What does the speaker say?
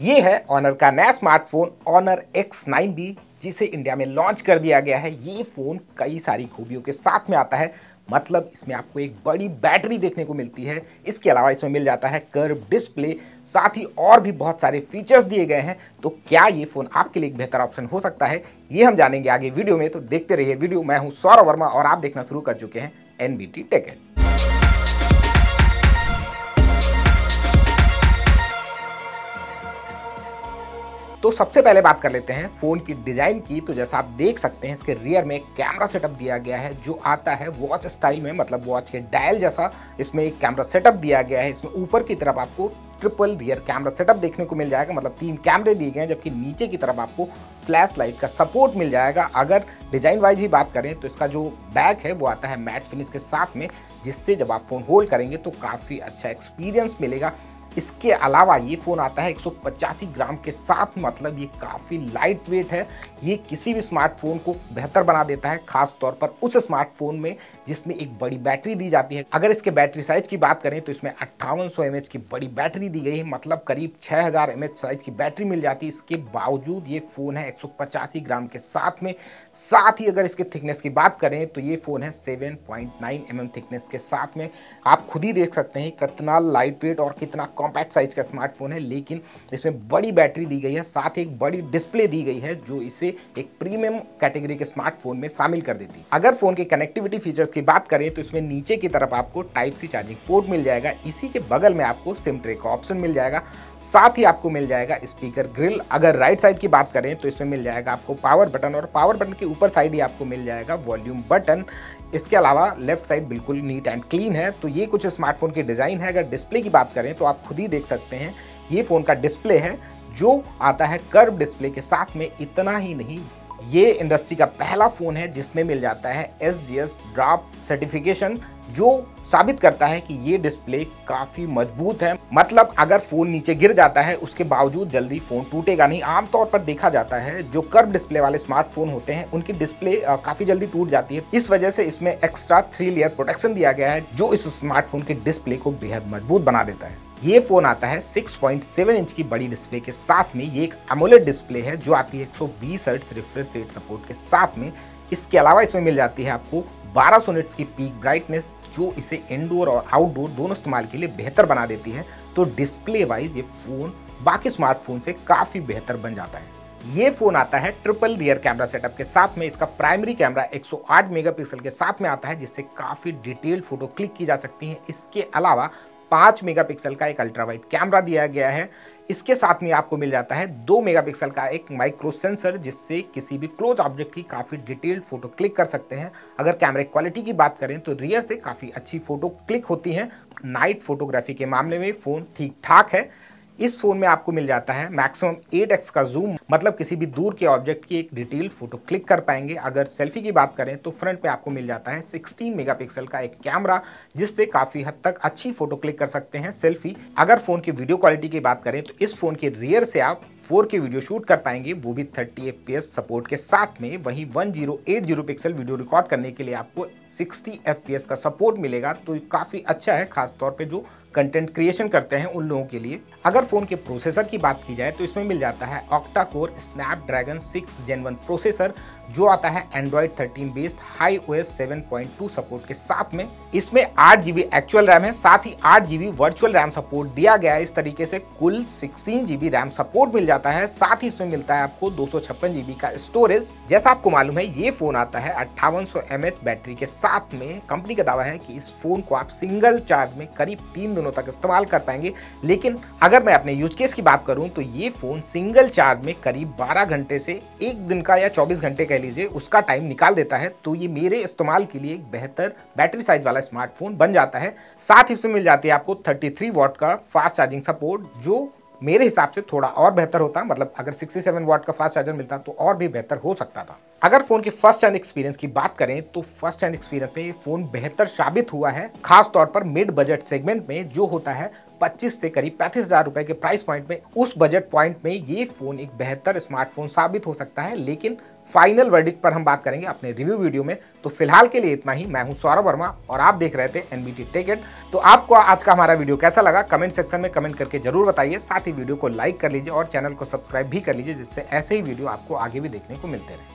ये है ऑनर का नया smartphone Honor X nine B जिसे इंडिया में लॉन्च कर दिया गया है। ये फ़ोन कई सारी खूबियों के साथ में आता है। मतलब इसमें आपको एक बड़ी बैटरी देखने को मिलती है। इसके अलावा इसमें मिल जाता है कर्व डिस्प्ले साथ ही और भी बहुत सारे फीचर्स दिए गए हैं। तो क्या ये फ़ोन आपके लिए एक बेहतर ऑप्शन हो सकता है? ये हम जानेंगे आगे वीडियो में। तो देखते रहिए वीडियो। मैं हूँ सौरभ वर्मा और आप देखना शुरू कर चुके हैं एनबीटी टेक तो सबसे पहले बात कर लेते हैं फ़ोन की डिज़ाइन की। तो जैसा आप देख सकते हैं, इसके रियर में कैमरा सेटअप दिया गया है, जो आता है वॉच स्टाइल में मतलब वॉच के डायल जैसा। इसमें एक कैमरा सेटअप दिया गया है। इसमें ऊपर की तरफ़ आपको ट्रिपल रियर कैमरा सेटअप देखने को मिल जाएगा। मतलब तीन कैमरे दिए गए हैं, जबकि नीचे की तरफ़ आपको फ्लैश लाइट का सपोर्ट मिल जाएगा। अगर डिज़ाइन वाइज ही बात करें तो इसका जो बैक है, वो आता है मैट फिनिश के साथ में, जिससे जब आप फ़ोन होल्ड करेंगे तो काफ़ी अच्छा एक्सपीरियंस मिलेगा। इसके अलावा ये फ़ोन आता है एक सौ पचासी ग्राम के साथ मतलब ये काफ़ी लाइट वेट है। ये किसी भी स्मार्टफ़ोन को बेहतर बना देता है खास तौर पर उस स्मार्टफ़ोन में जिसमें एक बड़ी बैटरी दी जाती है। अगर इसके बैटरी साइज़ की बात करें तो इसमें अट्ठावन सौ की बड़ी बैटरी दी गई है मतलब करीब 6000 हज़ार साइज़ की बैटरी मिल जाती है। इसके बावजूद ये फ़ोन है एक सौ पचासी ग्राम के साथ में। साथ ही अगर इसके थिकनेस की बात करें तो ये फ़ोन है 7.9 पॉइंट थिकनेस के साथ में। आप खुद ही देख सकते हैं कितना लाइट वेट और कितना कॉम्पैक्ट साइज़ का स्मार्टफ़ोन है, लेकिन इसमें बड़ी बैटरी दी गई है, साथ एक बड़ी डिस्प्ले दी गई है, जो इसे एक प्रीमियम कैटेगरी के स्मार्टफ़ोन में शामिल कर देती है। अगर फ़ोन के कनेक्टिविटी फीचर्स की बात करें तो इसमें नीचे की तरफ़ आपको टाइप सी चार्जिंग पोर्ट मिल जाएगा, इसी के बगल में आपको सिम ट्रे का ऑप्शन मिल जाएगा। साथ ही आपको मिल जाएगा स्पीकर ग्रिल। अगर राइट साइड की बात करें तो इसमें मिल जाएगा आपको पावर बटन और पावर बटन के ऊपर साइड ही आपको मिल जाएगा वॉल्यूम बटन इसके अलावा लेफ़्ट साइड बिल्कुल नीट एंड क्लीन है। तो ये कुछ स्मार्टफ़ोन की डिज़ाइन है। अगर डिस्प्ले की बात करें तो आप खुद ही देख सकते हैं, ये फ़ोन का डिस्प्ले है, जो आता है कर्व डिस्प्ले के साथ में। इतना ही नहीं, ये इंडस्ट्री का पहला फ़ोन है, जिसमें मिल जाता है S G S drop certification जो साबित करता है कि ये डिस्प्ले काफ़ी मज़बूत है। मतलब अगर फ़ोन नीचे गिर जाता है, उसके बावजूद जल्दी फ़ोन टूटेगा नहीं। आमतौर पर देखा जाता है, जो कर्व डिस्प्ले वाले स्मार्टफ़ोन होते हैं, उनकी डिस्प्ले काफ़ी जल्दी टूट जाती है। इस वजह से इसमें एक्स्ट्रा थ्री लेयर प्रोटेक्शन दिया गया है, जो इस स्मार्टफ़ोन के डिस्प्ले को बेहद मज़बूत बना देता है। ये फ़ोन आता है 6.7 इंच की बड़ी डिस्प्ले के साथ में। ये एक एमोलेड डिस्प्ले है, जो आती है 120 हर्ट्ज रिफ्रेश रेट सपोर्ट के साथ में। इसके अलावा इसमें मिल जाती है आपको 1200 निट्स की पीक ब्राइटनेस जो इसे इंडोर और आउटडोर दोनों इस्तेमाल के लिए बेहतर बना देती है तो डिस्प्ले वाइज ये फ़ोन बाकी स्मार्टफ़ोन से काफ़ी बेहतर बन जाता है। ये फ़ोन आता है ट्रिपल रियर कैमरा सेटअप के साथ में, इसका प्राइमरी कैमरा 108 मेगापिक्सल के साथ में आता है, जिससे काफ़ी डिटेल्ड फ़ोटो क्लिक की जा सकती है। इसके अलावा पाँच मेगापिक्सल का एक अल्ट्रा वाइड कैमरा दिया गया है इसके साथ में आपको मिल जाता है दो मेगापिक्सल का एक माइक्रो सेंसर, जिससे किसी भी क्लोज ऑब्जेक्ट की काफ़ी डिटेल्ड फ़ोटो क्लिक कर सकते हैं। अगर कैमरे क्वालिटी की बात करें तो रियर से काफ़ी अच्छी फ़ोटो क्लिक होती हैं। नाइट फोटोग्राफी के मामले में फ़ोन ठीक ठाक है। इस फ़ोन में आपको मिल जाता है मैक्सिमम 8x का जूम मतलब किसी भी दूर के ऑब्जेक्ट की एक डिटेल फ़ोटो क्लिक कर पाएँगे। अगर सेल्फी की बात करें तो फ्रंट पे आपको मिल जाता है 16 मेगापिक्सल का एक कैमरा, जिससे काफ़ी हद तक अच्छी फ़ोटो क्लिक कर सकते हैं सेल्फी। अगर फ़ोन की वीडियो क्वालिटी की बात करें तो इस फ़ोन के रियर से आप 4K वीडियो शूट कर पाएँगे। वो भी 30 fps सपोर्ट के साथ में। वहीं 1080 पिक्सल वीडियो रिकॉर्ड करने के लिए आपको 60 fps का सपोर्ट मिलेगा। तो काफ़ी अच्छा है, खासतौर पे जो कंटेंट क्रिएशन करते हैं उन लोगों के लिए। अगर फ़ोन के प्रोसेसर की बात की जाए तो इसमें मिल जाता है octa core Snapdragon six gen one processor जो आता है Android 13 based Hi O S seven support के साथ में। इसमें आठ जीबी एक्चुअल रैम है, साथ ही आठ जीबी वर्चुअल रैम सपोर्ट दिया गया है। इस तरीके से कुल सिक्सटीन जीबी रैम सपोर्ट मिल जाता है। साथ ही इसमें मिलता है आपको दो जीबी का स्टोरेज जैसा आपको मालूम है, ये फ़ोन आता है अट्ठावन सौ बैटरी के साथ में। कंपनी का दावा है कि इस फ़ोन को आप सिंगल चार्ज में करीब तीन दिनों तक इस्तेमाल कर पाएँगे। लेकिन अगर मैं अपने यूज़ केस की बात करूँ तो ये फ़ोन सिंगल चार्ज में करीब 12 घंटे से एक दिन का या 24 घंटे कह लीजिए, उसका टाइम निकाल देता है तो ये मेरे इस्तेमाल के लिए एक बेहतर बैटरी साइज़ वाला स्मार्टफ़ोन बन जाता है। साथ ही इसमें मिल जाती है आपको 33 वॉट का फास्ट चार्जिंग सपोर्ट जो मेरे हिसाब से थोड़ा और बेहतर होता। मतलब अगर 67 वॉट का फास्ट चार्जर मिलता तो और भी बेहतर हो सकता था। अगर फ़ोन के फ़र्स्ट हैंड एक्सपीरियंस की बात करें तो फ़र्स्ट हैंड एक्सपीरियंस में ये फ़ोन बेहतर साबित हुआ है खास तौर पर मिड बजट सेगमेंट में जो होता है 25 से करीब पैंतीस हज़ार रुपए के प्राइस पॉइंट में, उस बजट पॉइंट में ये फ़ोन एक बेहतर स्मार्टफ़ोन साबित हो सकता है। लेकिन फाइनल वर्डिक्ट पर हम बात करेंगे अपने रिव्यू वीडियो में। तो फ़िलहाल के लिए इतना ही। मैं हूँ सौरभ वर्मा और आप देख रहे थे एनबीटी टिकट तो आपको आज का हमारा वीडियो कैसा लगा? कमेंट सेक्शन में कमेंट करके ज़रूर बताइए। साथ ही वीडियो को लाइक कर लीजिए और चैनल को सब्सक्राइब भी कर लीजिए, जिससे ऐसे ही वीडियो आपको आगे भी देखने को मिलते रहे।